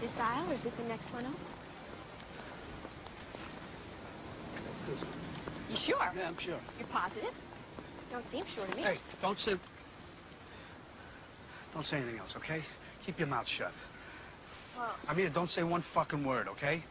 This aisle, or is it the next one over? You sure? Yeah, I'm sure. You're positive? Don't seem sure to me. Hey, don't say... Don't say anything else, okay? Keep your mouth shut. Well, I mean, don't say one fucking word, okay?